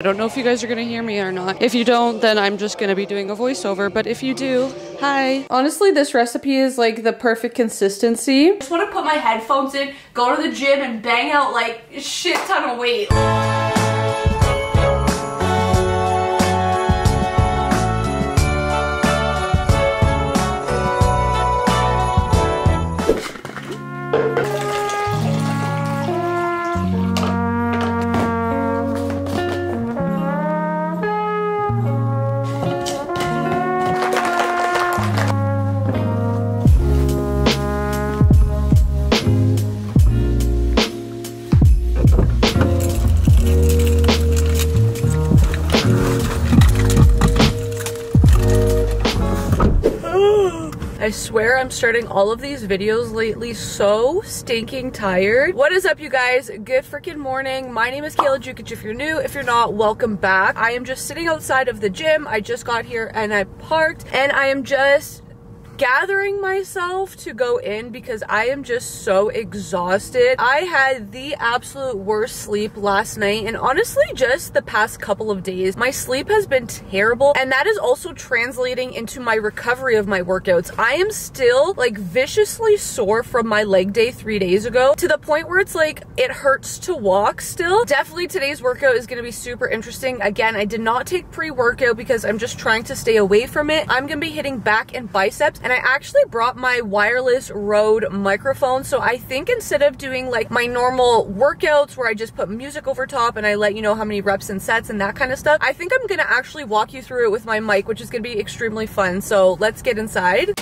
I don't know if you guys are gonna hear me or not. If you don't, then I'm just gonna be doing a voiceover, but if you do, hi. Honestly, this recipe is like the perfect consistency. I just want to put my headphones in, go to the gym, and bang out like shit ton of weight. I swear I'm starting all of these videos lately so stinking tired. What is up you guys? Good freaking morning. My name is Kayla Djukic if you're new. If you're not, welcome back. I am just sitting outside of the gym. I just got here and I parked and I am just gathering myself to go in because I am just so exhausted. I had the absolute worst sleep last night and honestly just the past couple of days. My sleep has been terrible and that is also translating into my recovery of my workouts. I am still like viciously sore from my leg day three days ago to the point where it's like it hurts to walk still. Definitely today's workout is going to be super interesting. Again, I did not take pre-workout because I'm just trying to stay away from it. I'm going to be hitting back and biceps I actually brought my wireless Rode microphone. So I think instead of doing like my normal workouts where I just put music over top and I let you know how many reps and sets and that kind of stuff, I think I'm gonna actually walk you through it with my mic, which is gonna be extremely fun. So let's get inside.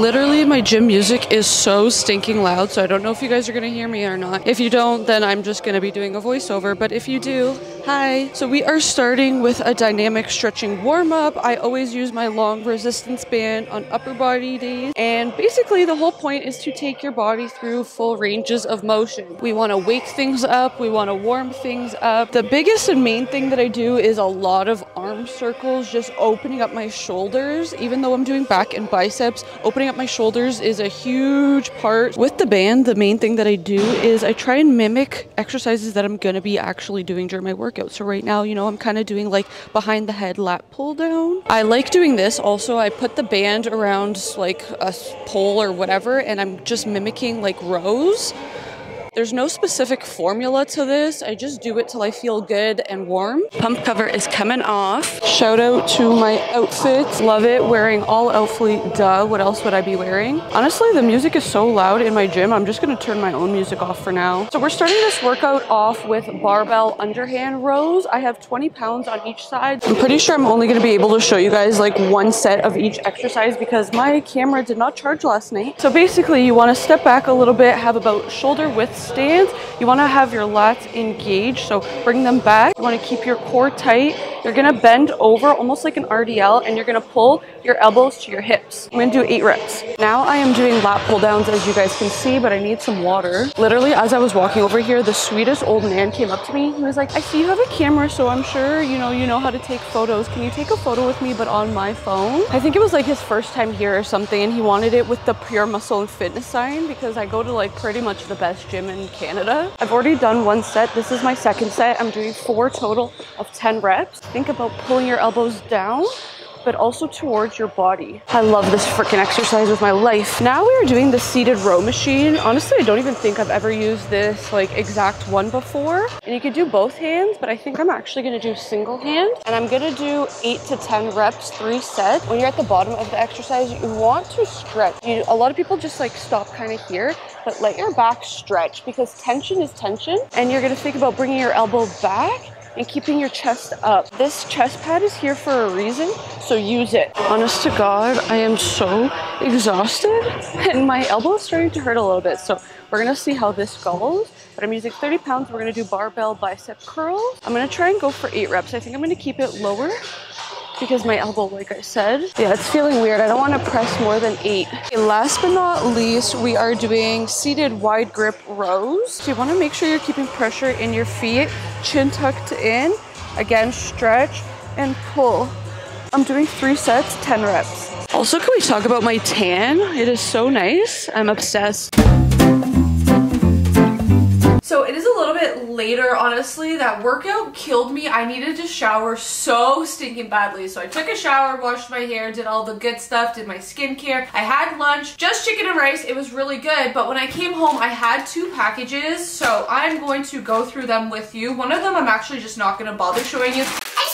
Literally, my gym music is so stinking loud, so I don't know if you guys are gonna hear me or not. If you don't, then I'm just gonna be doing a voiceover, but if you do, hi. So we are starting with a dynamic stretching warm-up. I always use my long resistance band on upper body days, and basically the whole point is to take your body through full ranges of motion. We wanna wake things up, we wanna warm things up. The biggest and main thing that I do is a lot of arm circles, just opening up my shoulders, even though I'm doing back and biceps, opening up my shoulders is a huge part. With the band, the main thing that I do is I try and mimic exercises that I'm gonna be actually doing during my workout. So right now, you know, I'm kind of doing like behind the head lat pull down. I like doing this also. I put the band around like a pole or whatever and I'm just mimicking like rows. There's no specific formula to this. I just do it till I feel good and warm. Pump cover is coming off. Shout out to my outfit. Love it. Wearing all Alphalete, duh. What else would I be wearing? Honestly, the music is so loud in my gym. I'm just gonna turn my own music off for now. So we're starting this workout off with barbell underhand rows. I have 20 pounds on each side. I'm pretty sure I'm only gonna be able to show you guys like one set of each exercise because my camera did not charge last night. So basically you wanna step back a little bit, have about shoulder width stance. You want to have your lats engaged, so bring them back. You want to keep your core tight. You're to bend over almost like an RDL and you're to pull your elbows to your hips. I'm to do eight reps. Now I am doing lat pull downs as you guys can see, but I need some water. Literally, as I was walking over here, the sweetest old man came up to me. He was like, I see you have a camera, so I'm sure, you know, you know how to take photos. Can you take a photo with me, but on my phone? I think it was like his first time here or something, and he wanted it with the Pure Muscle and Fitness sign because I go to like pretty much the best gym in Canada. I've already done one set. This is my second set. I'm doing four total of 10 reps. Think about pulling your elbows down but also towards your body. I love this freaking exercise with my life. Now we are doing the seated row machine. Honestly, I don't even think I've ever used this like exact one before. And you could do both hands, but I think I'm actually gonna do single hand. And I'm gonna do eight to 10 reps, three sets. When you're at the bottom of the exercise, you want to stretch. You, a lot of people just like stop kind of here, but let your back stretch because tension is tension. And you're gonna think about bringing your elbow back and keeping your chest up. This chest pad is here for a reason, so use it. Honest to God, I am so exhausted and my elbow is starting to hurt a little bit. So we're gonna see how this goes. But I'm using 30 pounds. We're gonna do barbell bicep curls. I'm gonna try and go for eight reps. I think I'm gonna keep it lower because my elbow, like I said. Yeah, it's feeling weird. I don't want to press more than eight. Okay, last but not least, we are doing seated wide grip rows. So you want to make sure you're keeping pressure in your feet, chin tucked in. Again, stretch and pull. I'm doing three sets, 10 reps. Also, can we talk about my tan? It is so nice. I'm obsessed. So it is a little bit later, honestly. That workout killed me. I needed to shower so stinking badly. So I took a shower, washed my hair, did all the good stuff, did my skincare. I had lunch, just chicken and rice. It was really good. But when I came home, I had two packages. So I'm going to go through them with you. One of them I'm actually just not going to bother showing you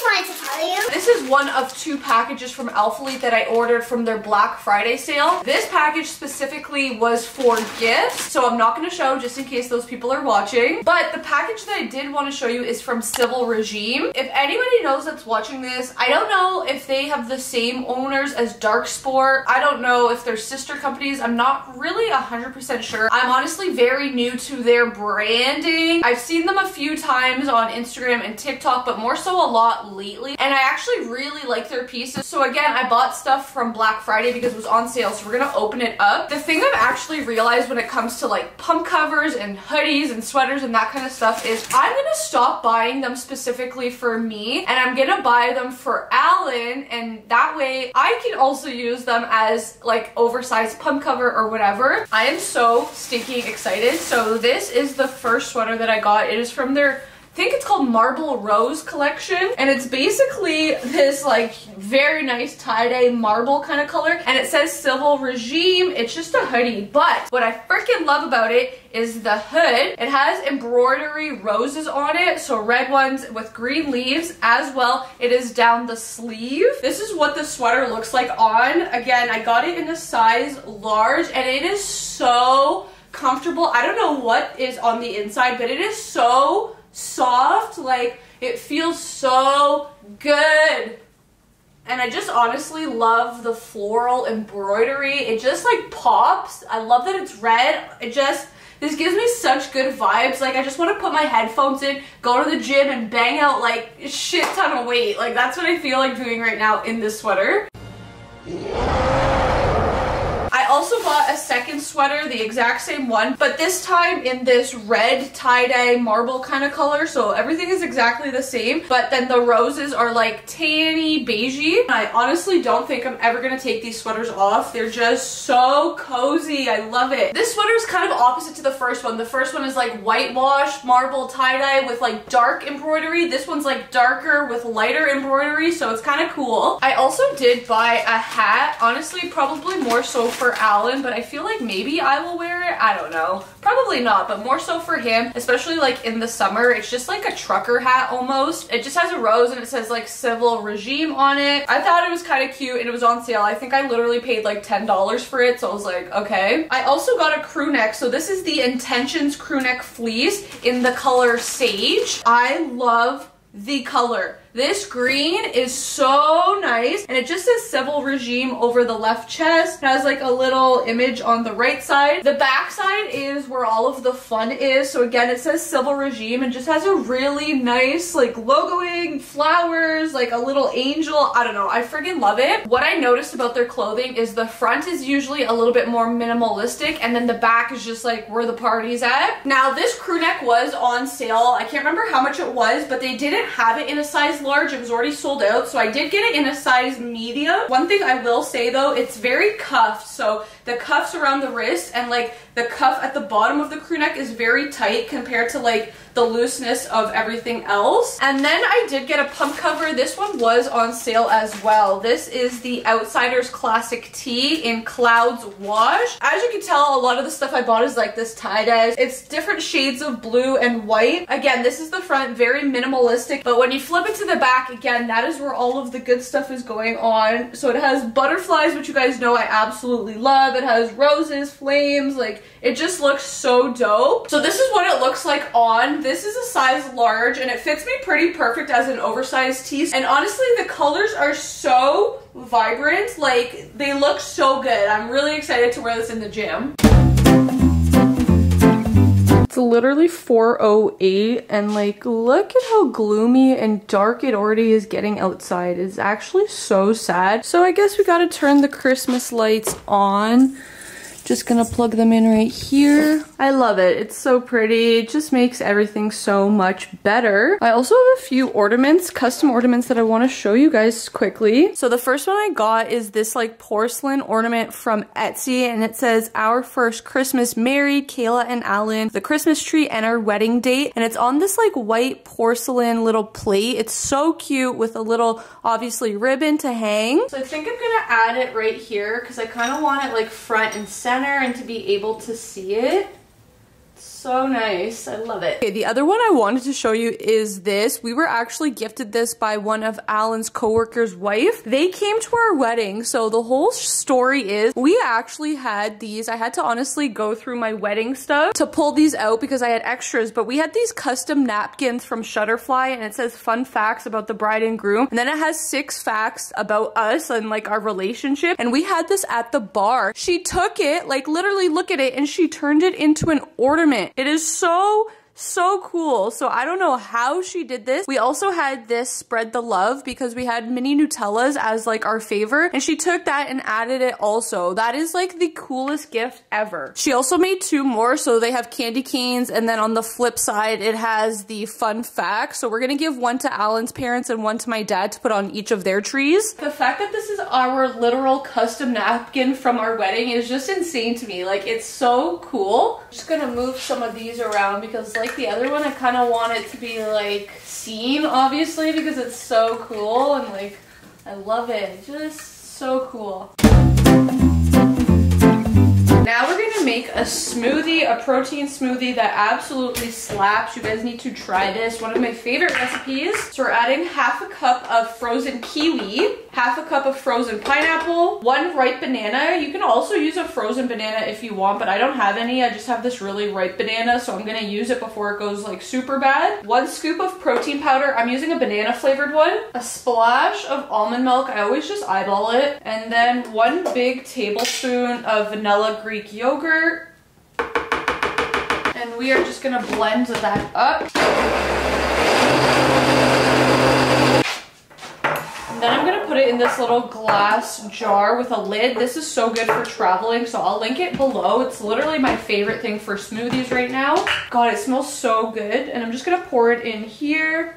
wanted to tell you. This is one of two packages from Alphalete that I ordered from their Black Friday sale. This package specifically was for gifts, so I'm not going to show just in case those people are watching. But the package that I did want to show you is from Civil Regime. If anybody knows that's watching this, I don't know if they have the same owners as Darc Sport. I don't know if they're sister companies. I'm not really 100% sure. I'm honestly very new to their branding. I've seen them a few times on Instagram and TikTok, but more so a lot lately. And I actually really like their pieces. So again, I bought stuff from Black Friday because it was on sale. So we're gonna open it up. The thing I've actually realized when it comes to like pump covers and hoodies and sweaters and that kind of stuff is I'm gonna stop buying them specifically for me and I'm gonna buy them for Alan and that way I can also use them as like oversized pump cover or whatever. I am so stinking excited. So this is the first sweater that I got. It is from their think it's called Marble Rose collection and it's basically this like very nice tie-dye marble kind of color and it says civil regime. It's just a hoodie. But what I freaking love about it is the hood. It has embroidery roses on it so red ones with green leaves as well. It is down the sleeve. This is what the sweater looks like on. Again I got it in a size large and it is so comfortable. I don't know what is on the inside but it is so soft. Like, it feels so good. And I just honestly love the floral embroidery. It just like pops. I love that it's red. It just, this gives me such good vibes. Like I just want to put my headphones in, go to the gym and bang out like shit ton of weight. Like that's what I feel like doing right now in this sweater sweater, the exact same one, but this time in this red tie-dye marble kind of color, so everything is exactly the same, but then the roses are like tanny, beigey. I honestly don't think I'm ever gonna take these sweaters off. They're just so cozy. I love it. This sweater is kind of opposite to the first one. The first one is like whitewash marble tie-dye with like dark embroidery. This one's like darker with lighter embroidery, so it's kind of cool. I also did buy a hat, honestly probably more so for Alan, but I feel like maybe I will wear it. I don't know. Probably not, but more so for him, especially like in the summer. It's just like a trucker hat almost. It just has a rose and it says like civil regime on it. I thought it was kind of cute and it was on sale. I think I literally paid like $10 for it, so I was like, okay. I also got a crew neck. So this is the Intentions crew neck fleece in the color Sage. I love the color. This green is so nice and it just says civil regime over the left chest. It has like a little image on the right side. The back side is where all of the fun is. So again, it says civil regime and just has a really nice like logoing, flowers, like a little angel. I don't know. I freaking love it. What I noticed about their clothing is the front is usually a little bit more minimalistic and then the back is just like where the party's at. Now this crew neck was on sale. I can't remember how much it was, but they didn't have it in a size large. It was already sold out. So I did get it in a size medium. One thing I will say though, it's very cuffed. So the cuffs around the wrist and like the cuff at the bottom of the crew neck is very tight compared to like the looseness of everything else. And then I did get a pump cover. This one was on sale as well. This is the Outsiders Classic Tee in Clouds Wash. As you can tell, a lot of the stuff I bought is like this tie-dye. It's different shades of blue and white. Again, this is the front, very minimalistic, but when you flip it to the back, again, that is where all of the good stuff is going on. So it has butterflies, which you guys know I absolutely love. It has roses, flames, like it just looks so dope. So this is what it looks like on. This is a size large and it fits me pretty perfect as an oversized tee. And honestly, the colors are so vibrant. Like they look so good. I'm really excited to wear this in the gym. It's literally 4.08 and like look at how gloomy and dark it already is getting outside. It's actually so sad. So I guess we gotta turn the Christmas lights on. Just gonna plug them in right here. I love it. It's so pretty. It just makes everything so much better. I also have a few ornaments, custom ornaments that I want to show you guys quickly. So the first one I got is this like porcelain ornament from Etsy and it says our first Christmas married Kayla and Alan, the Christmas tree and our wedding date. And it's on this like white porcelain little plate. It's so cute with a little obviously ribbon to hang. So I think I'm gonna add it right here because I kind of want it like front and center and to be able to see it so nice. I love it. Okay, the other one I wanted to show you is this. We were actually gifted this by one of Alan's coworkers' wife. They came to our wedding. So the whole story is we actually had these. I had to honestly go through my wedding stuff to pull these out because I had extras, but we had these custom napkins from Shutterfly and it says fun facts about the bride and groom. And then it has six facts about us and like our relationship. And we had this at the bar. She took it, like literally look at it, and she turned it into an ornament. It is so so cool. So I don't know how she did this. We also had this spread the love because we had mini Nutellas as like our favorite and she took that and added it also. That is like the coolest gift ever. She also made two more so they have candy canes and then on the flip side it has the fun fact. So we're gonna give one to Alan's parents and one to my dad to put on each of their trees. The fact that this is our literal custom napkin from our wedding is just insane to me. Like it's so cool. I'm just gonna move some of these around because like like the other one, I kind of want it to be like seen, obviously, because it's so cool and like I love it. Just so cool. Now we're gonna make a smoothie, a protein smoothie that absolutely slaps. You guys need to try this. One of my favorite recipes. So we're adding half a cup of frozen kiwi, half a cup of frozen pineapple, one ripe banana. You can also use a frozen banana if you want, but I don't have any. I just have this really ripe banana, so I'm gonna use it before it goes like super bad. One scoop of protein powder. I'm using a banana flavored one. A splash of almond milk. I always just eyeball it. And then one big tablespoon of vanilla green Greek yogurt. And we are just gonna blend that up. And then I'm gonna put it in this little glass jar with a lid. This is so good for traveling, so I'll link it below. It's literally my favorite thing for smoothies right now. God, it smells so good. And I'm just gonna pour it in here.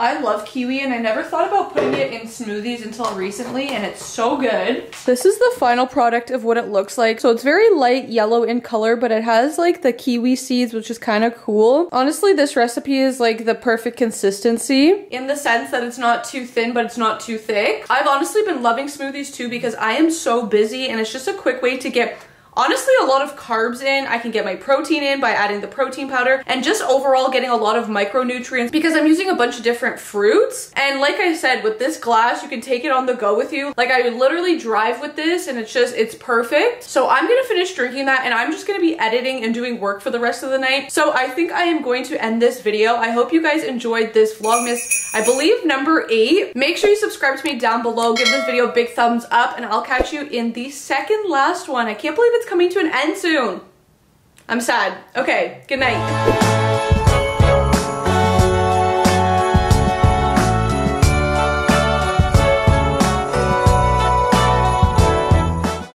I love kiwi and I never thought about putting it in smoothies until recently and it's so good. This is the final product of what it looks like. So it's very light yellow in color, but it has like the kiwi seeds, which is kind of cool. Honestly, this recipe is like the perfect consistency in the sense that it's not too thin, but it's not too thick. I've honestly been loving smoothies too because I am so busy and it's just a quick way to get honestly a lot of carbs in. I can get my protein in by adding the protein powder and just overall getting a lot of micronutrients because I'm using a bunch of different fruits. And like I said, with this glass, you can take it on the go with you. Like I literally drive with this and it's just, it's perfect. So I'm gonna finish drinking that and I'm just gonna be editing and doing work for the rest of the night. So I think I am going to end this video. I hope you guys enjoyed this Vlogmas, I believe number eight. Make sure you subscribe to me down below. Give this video a big thumbs up and I'll catch you in the second last one. I can't believe it's coming to an end soon. I'm sad. Okay, good night.